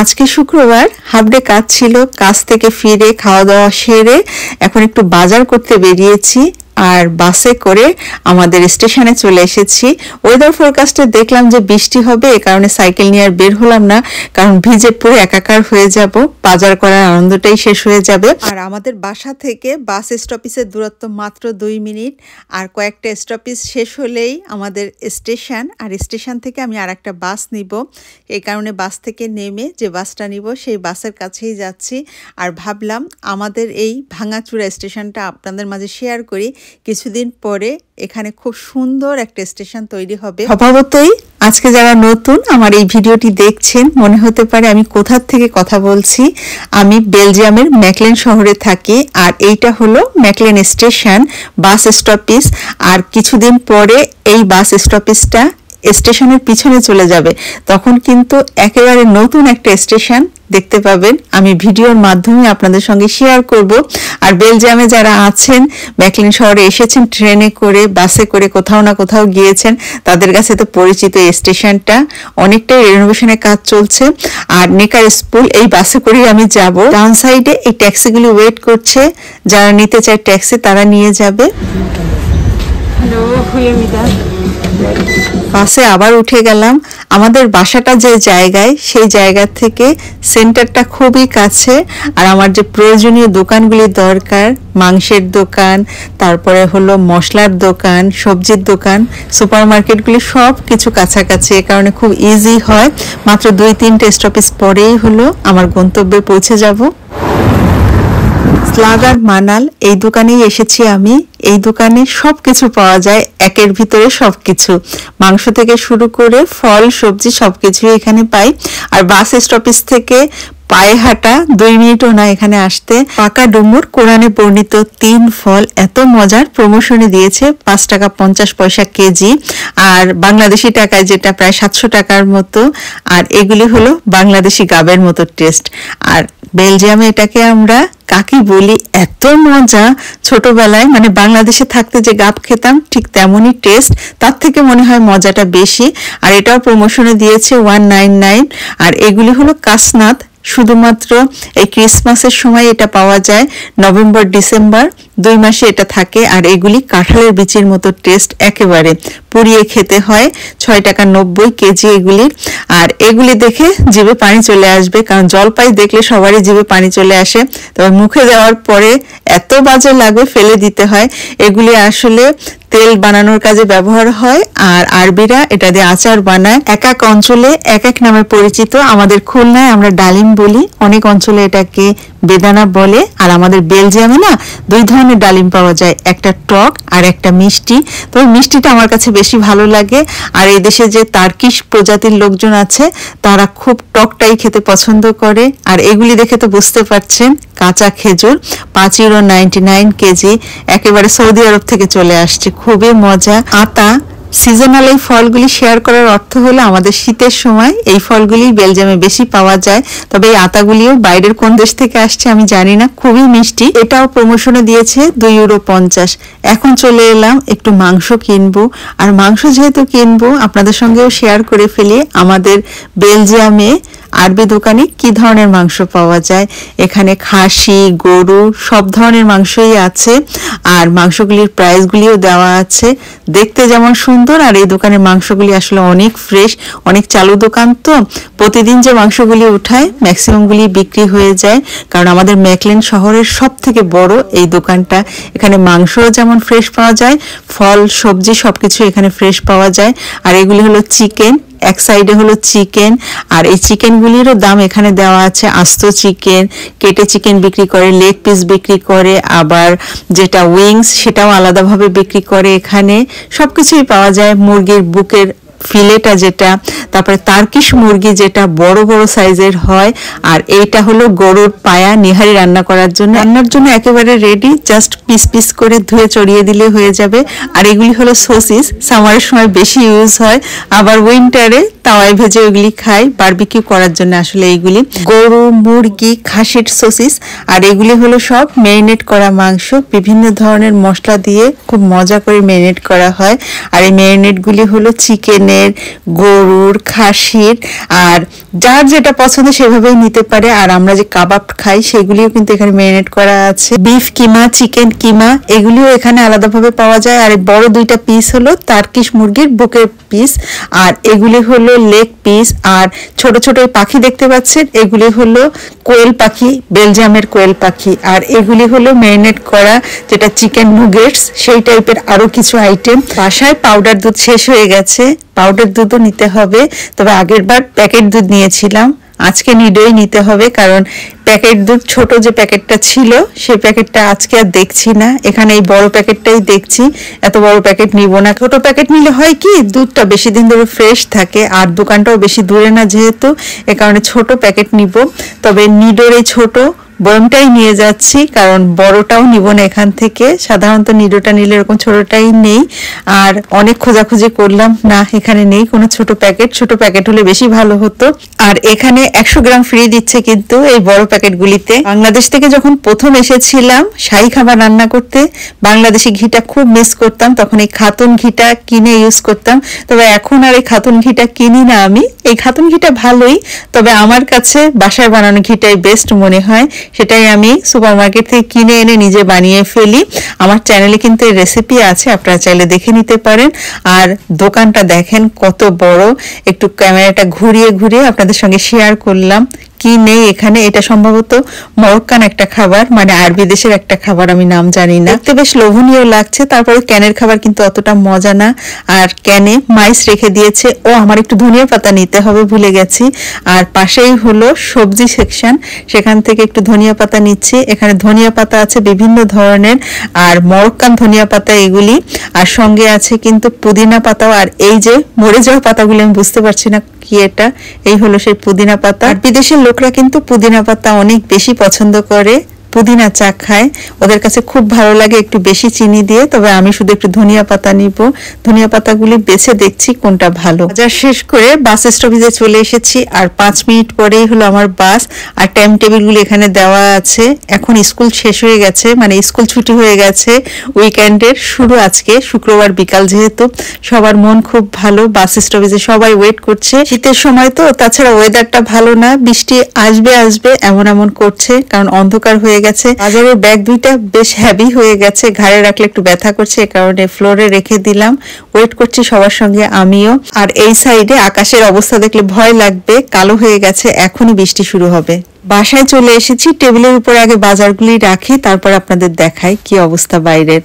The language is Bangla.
আজকে শুক্রবার হাফ ডে কাজ ছিল, কাজ থেকে ফিরে, খাওয়া দাওয়া সেরে, এখন একটু বাজার করতে বেরিয়েছি। আর বাসে করে আমাদের স্টেশনে চলে এসেছি। ওয়েদার ফোরকাস্টে দেখলাম যে বৃষ্টি হবে, এ কারণে সাইকেল নিয়ে আর বের হলাম না, কারণ ভিজে পুরো একাকার হয়ে যাব, বাজার করার আনন্দটাই শেষ হয়ে যাবে। আর আমাদের বাসা থেকে বাস স্টপিসের দূরত্ব মাত্র দুই মিনিট, আর কয়েকটা স্টপিস শেষ হলেই আমাদের স্টেশন, আর স্টেশন থেকে আমি আর একটা বাস নিব। এই কারণে বাস থেকে নেমে যে বাসটা নিব, সেই বাসের কাছেই যাচ্ছি। আর ভাবলাম আমাদের এই ভাঙাচুরা স্টেশনটা আপনাদের মাঝে শেয়ার করি কিছুদিন পরে এখানে খুব সুন্দর একটা স্টেশন তৈরি হবে। স্বভাবতই আজকে যারা নতুন আমার এই ভিডিওটি দেখছেন, মনে হতে পারে আমি কোথার থেকে কথা বলছি। আমি বেলজিয়ামের ম্যাকলেন শহরে থাকি আর এইটা হলো ম্যাকলেন স্টেশন, বাস স্টপেজ। আর কিছুদিন পরে এই বাস স্টপিসটা স্টেশনের পিছনে চলে যাবে, তখন কিন্তু একেবারে নতুন একটা স্টেশন দেখতে পাবেন। আমি ভিডিওর মাধ্যমে আপনাদের সঙ্গে শেয়ার করব। আর বেলজিয়ামে যারা আছেন ব্যাকলিন শহরে এসেছেন, ট্রেনে করে, বাসে করে কোথাও না কোথাও গিয়েছেন, তাদের কাছে তো পরিচিত এই স্টেশনটা। অনেকটাই রেনোভেশনের কাজ চলছে। আর নেকার স্কুল এই বাসে করেই আমি যাব। ডাউন সাইডে এই ট্যাক্সিগুলি ওয়েট করছে। যারা নিতে চায় ট্যাক্সি তারা নিয়ে যাবে। Goedemiddag. বাসে আবার উঠে গেলাম। আমাদের বাসাটা যে জায়গায়, সেই জায়গা থেকে সেন্টারটা খুবই কাছে। আর আমার যে প্রয়োজনীয় দোকানগুলি দরকার, মাংসের দোকান, তারপরে হলো মশলার দোকান, সবজির দোকান সুপার মার্কেটগুলি সব কিছু কাছাকাছি, এ কারণে খুব ইজি হয়। মাত্র দুই তিনটে স্টপেজ পরেই হলো আমার গন্তব্যে পৌঁছে যাব। স্লাগার মানাল, এই দোকানেই এসেছি আমি। এই দোকানে সব কিছু পাওয়া যায়, একের ভিতরে সব কিছু মাংস থেকে শুরু করে ফল, সবজি সব কিছুই এখানে পাই। আর বাস স্টপেজ থেকে পায়ে হাঁটা, দুই মিনিটও না এখানে আসতে, পাকা ডুমুর, কোরআনে বর্ণিত তিন ফল এত মজার প্রমোশনে দিয়েছে, পাঁচ টাকা পঞ্চাশ পয়সা কেজি। আর বাংলাদেশি টাকায় যেটা প্রায় সাতশো টাকার মতো, আর এগুলি হলো বাংলাদেশি গাবের মতো টেস্ট আর বেলজিয়ামে এটাকে আমরা কাকি বলি? এত মজা! ছোটবেলায় মানে বাংলাদেশে থাকতে যে গাব খেতাম, ঠিক তেমনই টেস্ট তার থেকে মনে হয় মজাটা বেশি। আর এটাও প্রমোশনে দিয়েছে ওয়ান নাইন নাইন আর এগুলি হলো কাসনাথ শুধুমাত্র এই ক্রিসমাসের সময় এটা পাওয়া যায়। নভেম্বর ডিসেম্বর দুই মাসে এটা থাকে। আর এগুলি কাঁঠালের বিচির মতো টেস্ট একেবারে। পুড়িয়ে খেতে হয়। ছয় টাকা নব্বই কেজি এগুলির আর এগুলি দেখে জিভে পানি চলে আসবে। কারণ জলপাই দেখলে সবারই জিভে পানি চলে আসে। তবে মুখে দেওয়ার পরে এত বাজে লাগবে ফেলে দিতে হয়। এগুলি আসলে তেল বানানোর কাজে ব্যবহার হয়, আর আরবিরা এটা দিয়ে আচার বানায়। এক এক অঞ্চলে, এক এক নামে পরিচিত। আমাদের খুলনায় আমরা ডালিম বলি। অনেক অঞ্চলে এটাকে বেদানা বলে। আর আমাদের বেলজিয়ামে না দুই ধরনের ডালিম পাওয়া যায়। একটা টক আর একটা মিষ্টি। তবে মিষ্টিটা আমার কাছে বেশি ভালো লাগে। আর এই দেশে যে তার্কিশ প্রজাতির লোকজন আছে, তারা খুব টকটাই খেতে পছন্দ করে। আর এগুলি দেখে তো বুঝতে পারছেন। কাঁচা খেজুর, পাঁচ ইউরো নাইনটি নাইন কেজি, একেবারে সৌদি আরব থেকে চলে আসছে। খুবই মজা। আতা সিজনাল এই ফলগুলি শেয়ার করার অর্থ হলো আমাদের শীতের সময় এই ফলগুলি বেলজিয়ামে বেশি পাওয়া যায়। তবে এই আতাগুলিও বাইরের কোন দেশ থেকে আসছে আমি জানি না, খুবই মিষ্টি। এটাও প্রমোশনে দিয়েছে দুই ইউরো পঞ্চাশ। এখন চলে এলাম একটু মাংস কিনবো। আর মাংস যেহেতু কিনবো, আপনাদের সঙ্গেও শেয়ার করে ফেলি আমাদের বেলজিয়ামে আরবি দোকানে কি ধরনের মাংস পাওয়া যায়? এখানে খাসি, গরু সব ধরনের মাংসই আছে। আর মাংসগুলির প্রাইসগুলিও দেওয়া আছে। দেখতে যেমন সুন্দর, আর এই দোকানের মাংসগুলি আসলে অনেক ফ্রেশ, অনেক চালু দোকান তো। প্রতিদিন যে মাংসগুলি উঠায়, ম্যাক্সিমামগুলি বিক্রি হয়ে যায়। কারণ আমাদের ম্যাকলেন শহরের সব থেকে বড় এই দোকানটা। এখানে মাংসও যেমন ফ্রেশ পাওয়া যায়, ফল, সবজি সবকিছু এখানে ফ্রেশ পাওয়া যায়। আর এগুলি হলো চিকেন এক সাইডে হলো চিকেন আর এই চিকেনগুলিরও দাম এখানে দেওয়া আছে আস্ত চিকেন কেটে চিকেন বিক্রি করে লেগ পিস বিক্রি করে, আবার যেটা উইংস সেটাও আলাদাভাবে বিক্রি করে এখানে। সব কিছুই পাওয়া যায় মুরগির বুকের ফিলেটা যেটা, তারপরে তার্কিশ মুরগি যেটা বড় বড় সাইজের হয়, আর এইটা হলো গরুর পায়া নিহারি রান্না করার জন্য। রান্নার জন্য একেবারে রেডি জাস্ট পিস পিস করে ধুয়ে চড়িয়ে দিলে হয়ে যাবে। আর এগুলি হলো সোসিস সামারের সময় বেশি ইউজ হয়। আবার উইন্টারে তাওয়ায় ভেজে ওগুলি খাই বারবিকিউ করার জন্য আসলে এইগুলি। গরু, মুরগি, খাসির সোসিস আর এগুলি হলো সব মেরিনেট করা মাংস। বিভিন্ন ধরনের মশলা দিয়ে খুব মজা করে মেরিনেট করা হয়। আর এই মেরিনেটগুলি হলো চিকেন চিকেনের গরুর, খাসির, আর যার যেটা পছন্দ সেভাবেই নিতে পারে। আর আমরা যে কাবাব খাই, সেগুলিও কিন্তু এখানে ম্যারিনেট করা আছে। বিফ কিমা চিকেন কিমা, এগুলিও এখানে আলাদাভাবে পাওয়া যায়। আর বড় দুইটা পিস হলো তার্কিশ মুরগির বুকের পিস আর এগুলি হলো লেগ পিস আর ছোট ছোট পাখি দেখতে পাচ্ছেন, এগুলি হলো কোয়েল পাখি, বেলজিয়ামের কোয়েল পাখি। আর এগুলি হলো ম্যারিনেট করা যেটা চিকেন নুগেটস সেই টাইপের আরও কিছু আইটেম বাসায় পাউডার দুধ শেষ হয়ে গেছে। পাউডার দুধও নিতে হবে। তবে আগের বার প্যাকেট দুধ নিয়েছিলাম। আজকে নিডোই নিতে হবে কারণ প্যাকেট দুধ ছোট যে প্যাকেটটা ছিল, সেই প্যাকেটটা আজকে আর দেখছি না। এখানে এই বড় প্যাকেটটাই দেখছি। এত বড় প্যাকেট নিব না। ছোট প্যাকেট নিলে হয় কি, দুধটা বেশি দিন ধরে ফ্রেশ থাকে, আর দোকানটাও বেশি দূরে না যেহেতু, এ কারণে ছোট প্যাকেট নিব। তবে নিডোর এই ছোট বয়মটাই নিয়ে যাচ্ছি, কারণ বড়টাও নিব না এখান থেকে। সাধারণত নিডোটা নিলে এরকম ছোটটাই নেই। আর অনেক খোঁজাখুঁজি করলাম, না, এখানে নেই কোনো ছোট প্যাকেট। ছোট প্যাকেট হলে বেশি ভালো হতো। আর এখানে একশো গ্রাম ফ্রি দিচ্ছে কিন্তু এই বড় প্যাকেটগুলিতে। বাংলাদেশ থেকে যখন প্রথম এসেছিলাম, শাহী খাবার রান্না করতে, বাংলাদেশি ঘিটা খুব মিস করতাম, তখন এই খাতুন ঘিটা কিনে ইউজ করতাম। তবে এখন আর এই খাতুন ঘিটা কিনি না আমি। এই খাতুন ঘিটা ভালোই, তবে আমার কাছে বাসায় বানানো ঘিটাই বেস্ট মনে হয়। সেটাই আমি সুপার মার্কেট থেকে কিনে এনে নিজে বানিয়ে ফেলি। আমার চ্যানেলে কিন্তু এই রেসিপি আছে, আপনারা চাইলে দেখে নিতে পারেন। আর দোকানটা দেখেন কত বড়। একটু ক্যামেরাটা ঘুরিয়ে ঘুরিয়ে আপনাদের সঙ্গে শেয়ার করলাম। কি নেই এখানে? এটা সম্ভবত মরক্কান একটা খাবার মানে আরবি দেশের একটা খাবার আমি নাম জানি না। দেখতে বেশ লোভনীয় লাগছে তারপরে ক্যানের খাবার কিন্তু অতটা মজা না। আর ক্যানে মাইস রেখে দিয়েছে। ও আমার একটু ধনিয়া পাতা নিতে হবে ভুলে গেছি। আর পাশেই হলো সবজি সেকশন সেখান থেকে একটু ধনিয়া পাতা নিচ্ছি। এখানে ধনিয়া পাতা আছে বিভিন্ন ধরনের আর মরক্কান ধনিয়া পাতা এগুলি। আর সঙ্গে আছে কিন্তু পুদিনা পাতাও। আর এই যে মরে যাওয়া পাতাগুলি আমি বুঝতে পারছি না কি এটা। এই হলো সেই পুদিনা পাতা। আর বিদেশের লোকরা কিন্তু পুদিনা পাতা অনেক বেশি পছন্দ করে। পুদিনা চা খায় ওদের কাছে খুব ভালো লাগে একটু বেশি চিনি দিয়ে, তবে আমি শুধু একটু ধনিয়া পাতা নিব। ধনিয়া পাতাগুলি বেছে দেখছি কোনটা ভালো। বাজার শেষ করে বাস স্টপেজে চলে এসেছি, আর পাঁচ মিনিট পরেই হলো আমার বাস, আর টাইম টেবিলগুলি এখানে দেওয়া আছে। এখন স্কুল শেষ হয়ে গেছে মানে স্কুল ছুটি হয়ে গেছে উইকেন্ডের, শুরু আজকে, শুক্রবার বিকাল যেহেতু। সবার মন খুব ভালো, বাস স্টপেজে সবাই ওয়েট করছে। শীতের সময় তো, তাছাড়া ওয়েদারটা ভালো না, বৃষ্টি আসবে আসবে, এমন এমন করছে, কারণ অন্ধকার হয়ে গেছে। বাজারের ব্যাগ দুইটা বেশ হ্যাভি হয়ে গেছে। ঘাড়ে রাখলে একটু ব্যথা করছে, এ কারণে ফ্লোরে রেখে দিলাম। ওয়েট করছি সবার সঙ্গে, আমিও। আর এই সাইডে আকাশের অবস্থা দেখলে ভয় লাগবে, কালো হয়ে গেছে, এখনই বৃষ্টি শুরু হবে। বাসায় চলে এসেছি টেবিলের উপর আগে বাজারগুলি রাখি, তারপর আপনাদের দেখাই কি অবস্থা বাইরের।